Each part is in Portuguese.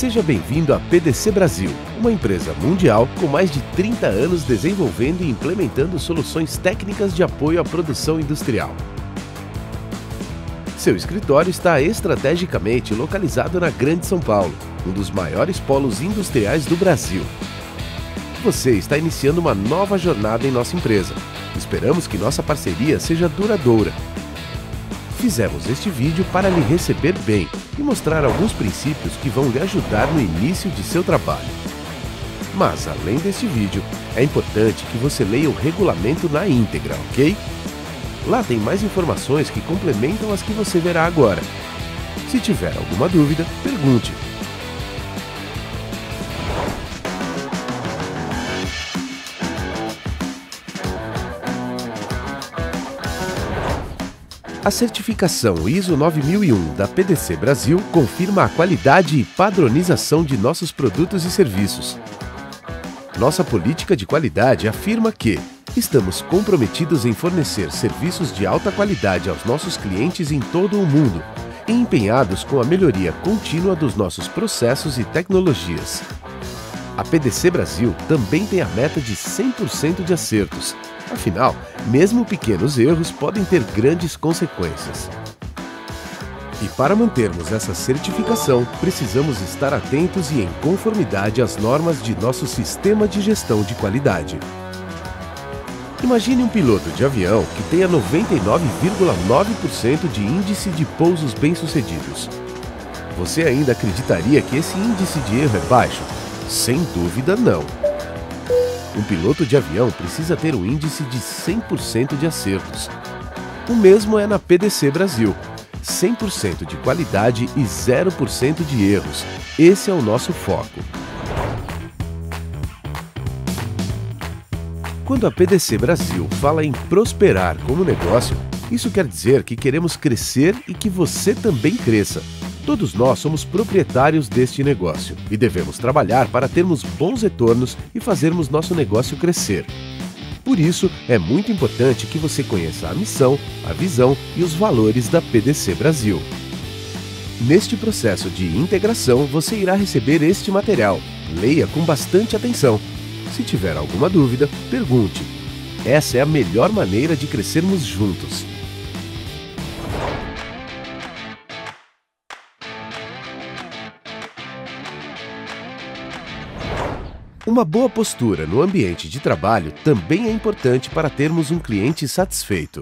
Seja bem-vindo à PDC Brasil, uma empresa mundial com mais de 30 anos desenvolvendo e implementando soluções técnicas de apoio à produção industrial. Seu escritório está estrategicamente localizado na Grande São Paulo, um dos maiores polos industriais do Brasil. Você está iniciando uma nova jornada em nossa empresa. Esperamos que nossa parceria seja duradoura Fizemos este vídeo para lhe receber bem e mostrar alguns princípios que vão lhe ajudar no início de seu trabalho. Mas, além deste vídeo, é importante que você leia o regulamento na íntegra, ok? Lá tem mais informações que complementam as que você verá agora. Se tiver alguma dúvida, pergunte. A certificação ISO 9001 da PDC Brasil confirma a qualidade e padronização de nossos produtos e serviços. Nossa política de qualidade afirma que estamos comprometidos em fornecer serviços de alta qualidade aos nossos clientes em todo o mundo e empenhados com a melhoria contínua dos nossos processos e tecnologias. A PDC Brasil também tem a meta de 100% de acertos, Afinal, mesmo pequenos erros podem ter grandes consequências. E para mantermos essa certificação, precisamos estar atentos e em conformidade às normas de nosso sistema de gestão de qualidade. Imagine um piloto de avião que tenha 99,9% de índice de pousos bem-sucedidos. Você ainda acreditaria que esse índice de erro é baixo? Sem dúvida não. Um piloto de avião precisa ter um índice de 100% de acertos. O mesmo é na PDC Brasil. 100% de qualidade e 0% de erros. Esse é o nosso foco. Quando a PDC Brasil fala em prosperar como negócio, isso quer dizer que queremos crescer e que você também cresça. Todos nós somos proprietários deste negócio e devemos trabalhar para termos bons retornos e fazermos nosso negócio crescer. Por isso, é muito importante que você conheça a missão, a visão e os valores da PDC Brasil. Neste processo de integração, você irá receber este material. Leia com bastante atenção. Se tiver alguma dúvida, pergunte. Essa é a melhor maneira de crescermos juntos. Uma boa postura no ambiente de trabalho também é importante para termos um cliente satisfeito.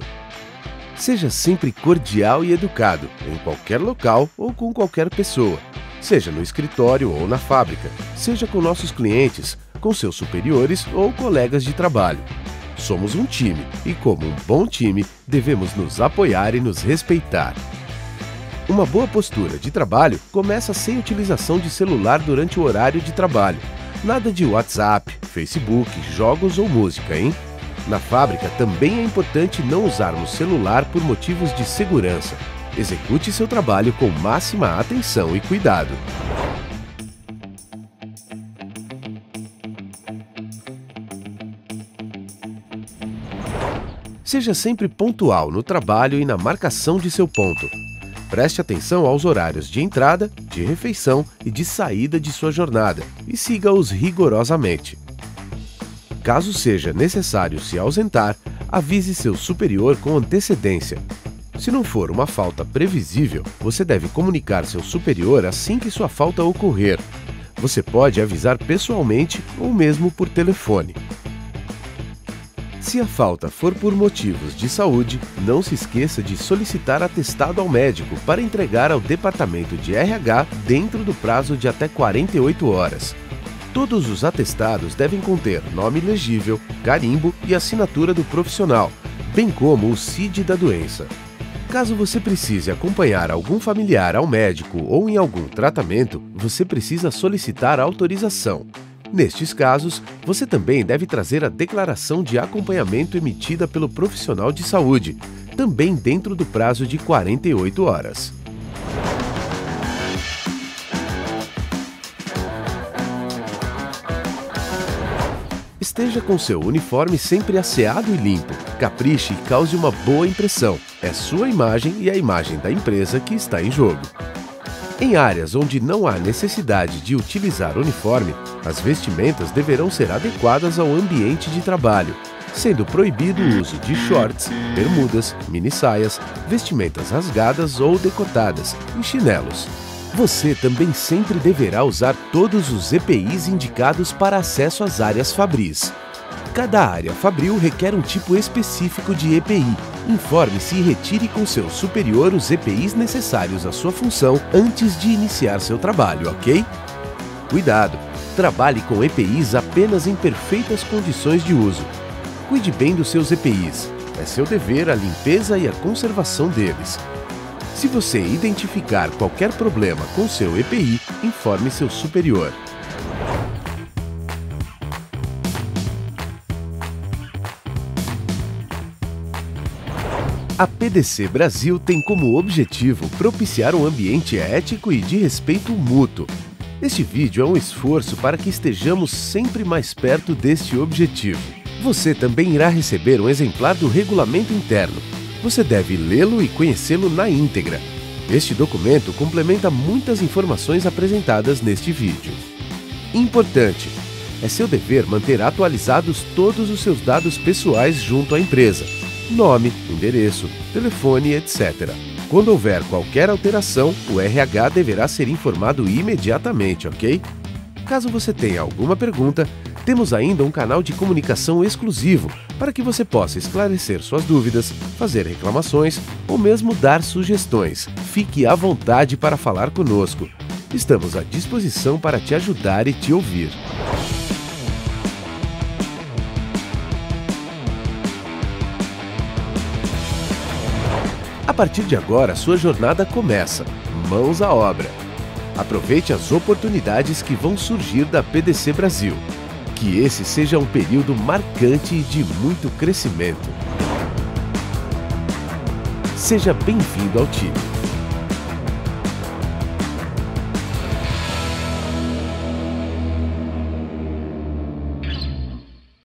Seja sempre cordial e educado, em qualquer local ou com qualquer pessoa, seja no escritório ou na fábrica, seja com nossos clientes, com seus superiores ou colegas de trabalho. Somos um time e, como um bom time, devemos nos apoiar e nos respeitar. Uma boa postura de trabalho começa sem utilização de celular durante o horário de trabalho Nada de WhatsApp, Facebook, jogos ou música, hein? Na fábrica também é importante não usarmos celular por motivos de segurança. Execute seu trabalho com máxima atenção e cuidado. Seja sempre pontual no trabalho e na marcação de seu ponto. Preste atenção aos horários de entrada, de refeição e de saída de sua jornada siga-os rigorosamente. Caso seja necessário se ausentar, avise seu superior com antecedência. Se não for uma falta previsível, você deve comunicar seu superior assim que sua falta ocorrer. Você pode avisar pessoalmente ou mesmo por telefone. Se a falta for por motivos de saúde, não se esqueça de solicitar atestado ao médico para entregar ao departamento de RH dentro do prazo de até 48 horas. Todos os atestados devem conter nome legível, carimbo e assinatura do profissional, bem como o CID da doença. Caso você precise acompanhar algum familiar ao médico ou em algum tratamento, você precisa solicitar autorização. Nestes casos, você também deve trazer a declaração de acompanhamento emitida pelo profissional de saúde, também dentro do prazo de 48 horas. Esteja com seu uniforme sempre asseado e limpo. Capriche e cause uma boa impressão. É sua imagem e a imagem da empresa que está em jogo. Em áreas onde não há necessidade de utilizar uniforme, as vestimentas deverão ser adequadas ao ambiente de trabalho, sendo proibido o uso de shorts, bermudas, mini-saias, vestimentas rasgadas ou decotadas e chinelos. Você também sempre deverá usar todos os EPIs indicados para acesso às áreas Fabris. Cada área Fabril requer um tipo específico de EPI. Informe-se e retire com seu superior os EPIs necessários à sua função antes de iniciar seu trabalho, ok? Cuidado! Trabalhe com EPIs apenas em perfeitas condições de uso. Cuide bem dos seus EPIs. É seu dever a limpeza e a conservação deles. Se você identificar qualquer problema com seu EPI, informe seu superior. A PDC Brasil tem como objetivo propiciar um ambiente ético e de respeito mútuo. Este vídeo é um esforço para que estejamos sempre mais perto deste objetivo. Você também irá receber um exemplar do regulamento interno. Você deve lê-lo e conhecê-lo na íntegra. Este documento complementa muitas informações apresentadas neste vídeo. Importante! É seu dever manter atualizados todos os seus dados pessoais junto à empresa nome, endereço, telefone, etc. Quando houver qualquer alteração, o RH deverá ser informado imediatamente, ok? Caso você tenha alguma pergunta, temos ainda um canal de comunicação exclusivo para que você possa esclarecer suas dúvidas, fazer reclamações ou mesmo dar sugestões. Fique à vontade para falar conosco. Estamos à disposição para te ajudar e te ouvir. A partir de agora, sua jornada começa. Mãos à obra. Aproveite as oportunidades que vão surgir da PDC Brasil. Que esse seja um período marcante de muito crescimento. Seja bem-vindo ao time.